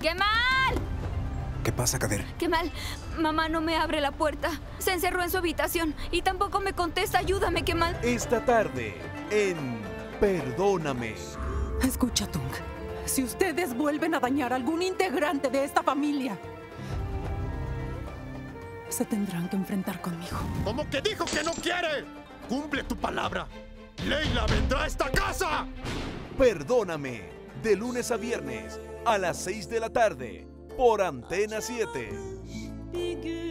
¡Kemal! ¿Qué pasa, Kader? Kemal, mamá no me abre la puerta. Se encerró en su habitación y tampoco me contesta. Ayúdame, Kemal. Esta tarde en Perdóname. Escucha, Tung. Si ustedes vuelven a dañar a algún integrante de esta familia, se tendrán que enfrentar conmigo. ¿Cómo que dijo que no quiere? Cumple tu palabra. Leila vendrá a esta casa. Perdóname. De lunes a viernes a las 6 de la tarde por Antena 7.